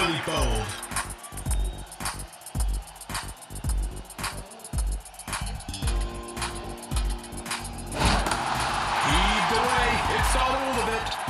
Equally bold. It's all of it.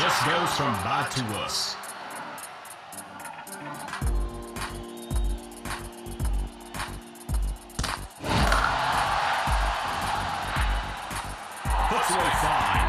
Just goes from bad to worse. Puts away fine.